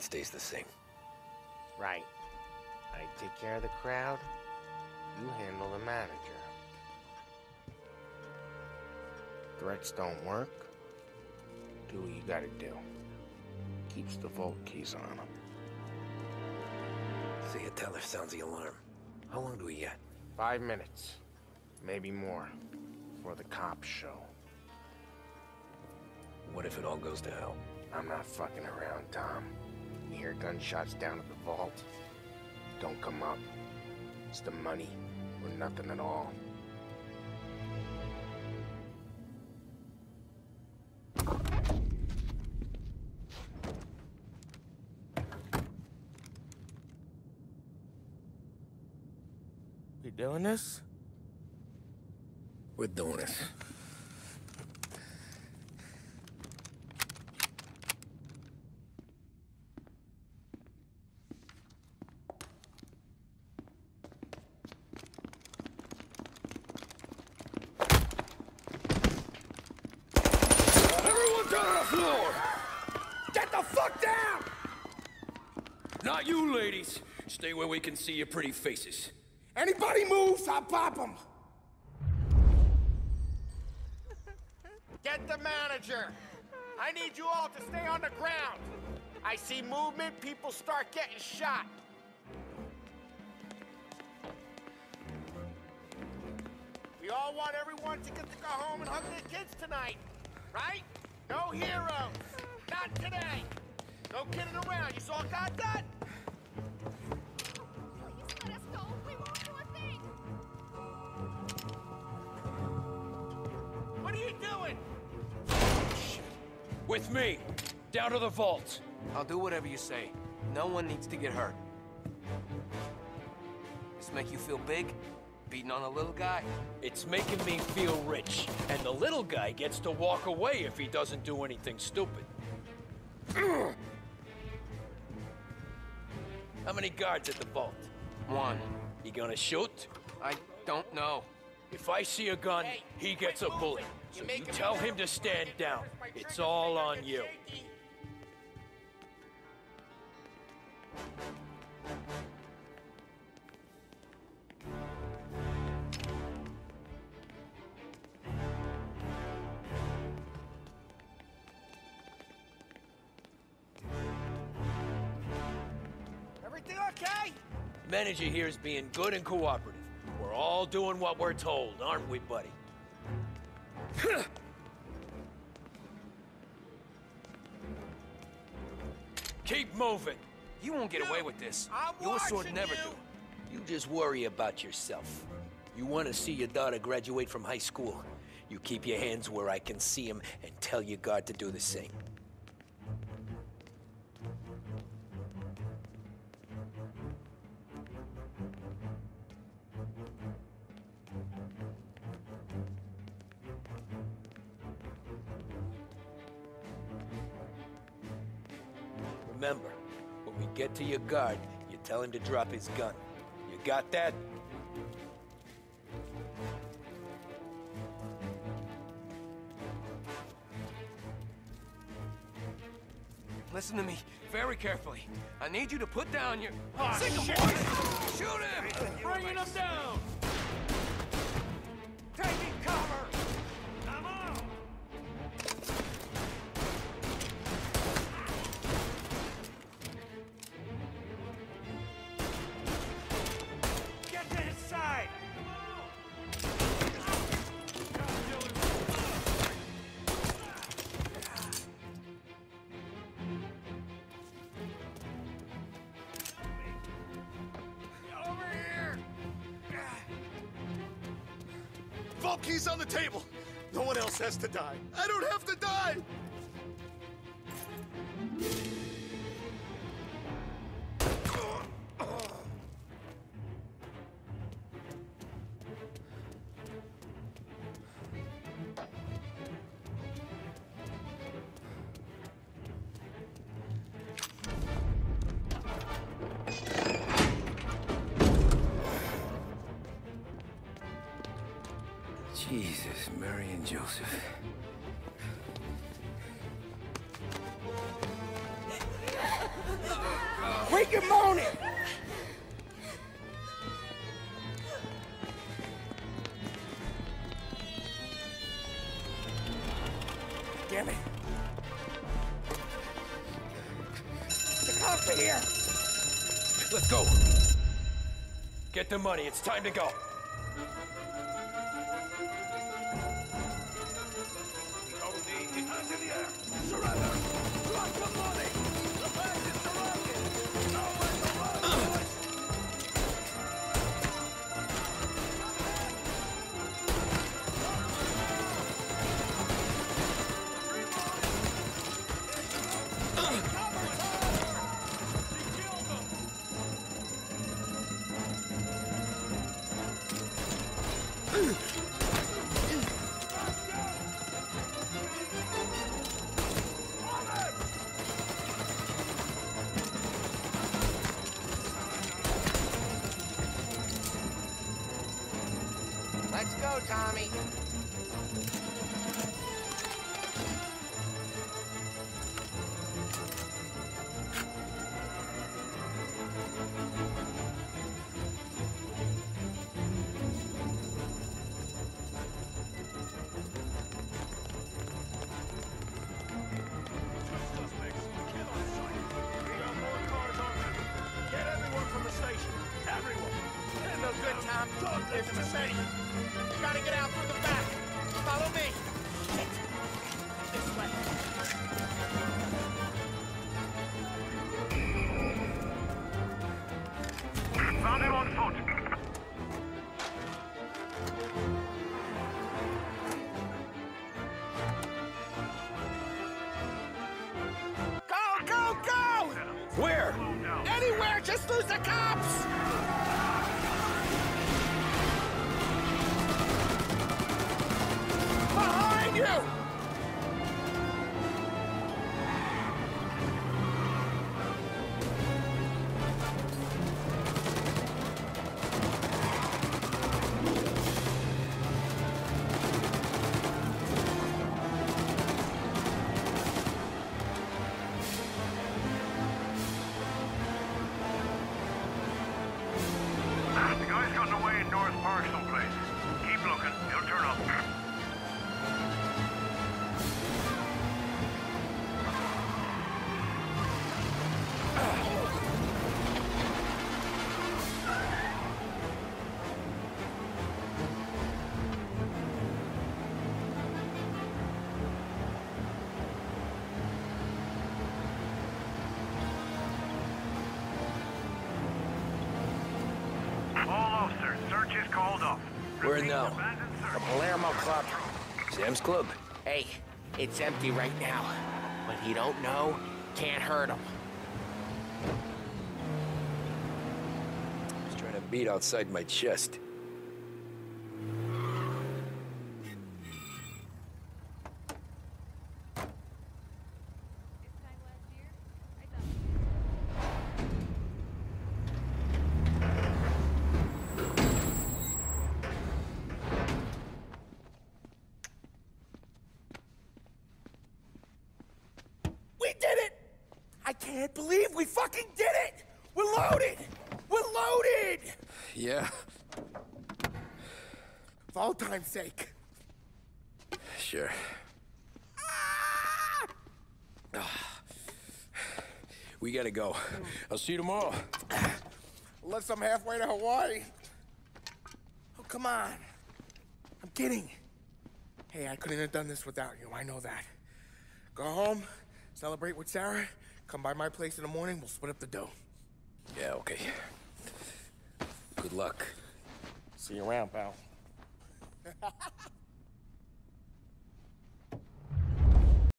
it stays the same. Right. I take care of the crowd, you handle the manager. Threats don't work, do what you gotta do. Keeps the vault keys on him. See a teller sounds the alarm. How long do we get? Five minutes, maybe more, before the cops show. What if it all goes to hell? I'm not fucking around, Tom. Hear gunshots down at the vault? Don't come up. It's the money, or nothing at all. You doing this? We're doing this. Everyone down on the floor! Get the fuck down! Not you, ladies. Stay where we can see your pretty faces. Anybody moves, I'll pop them. Get the manager! I need you all to stay on the ground. I see movement, people start getting shot. We all want everyone to get to go home and hug their kids tonight, right? No heroes. Not today. No kidding around. You all got that? Please let us go. We won't do a thing. What are you doing? With me. Down to the vault. I'll do whatever you say. No one needs to get hurt. This make you feel big? Beating on a little guy? It's making me feel rich. And the little guy gets to walk away if he doesn't do anything stupid. How many guards at the vault? One. You gonna shoot? I don't know. If I see a gun, Hey, he gets a bullet. So You're you making me tell him to stand down. It's all on gets you. Manager here is being good and cooperative. We're all doing what we're told, aren't we, buddy? Keep moving. You won't get away with this. I'm Your sword never you. do. You just worry about yourself. You want to see your daughter graduate from high school. You keep your hands where I can see them and tell your guard to do the same. Remember, when we get to your guard, you tell him to drop his gun. You got that? Listen to me very carefully. I need you to put down your... Oh, Sick 'em, shit. boys! Shoot him! Bringing him down! Taking cover! Vault keys on the table. No one else has to die. I don't have to die. Jesus, Mary and Joseph. Quit your moaning! Damn it. The cops are here! Let's go. Get the money. It's time to go. Let's Tommy. Tom. It's the same. You gotta get out through the back. Follow me. All officers, search is called off. Where now? The Palermo Club. Sam's Club. Hey, it's empty right now. But he don't know, can't hurt him. He's trying to beat outside my chest. This time last year, I thought We did it! I can't believe we fucking did it! We're loaded! We're loaded! Yeah? For all time's sake. Sure. Ah! We gotta go. I'll see you tomorrow. Unless I'm halfway to Hawaii. Oh, come on. I'm kidding. Hey, I couldn't have done this without you. I know that. Go home, celebrate with Sarah, come by my place in the morning, we'll split up the dough. Yeah, okay. Good luck. See you around, pal.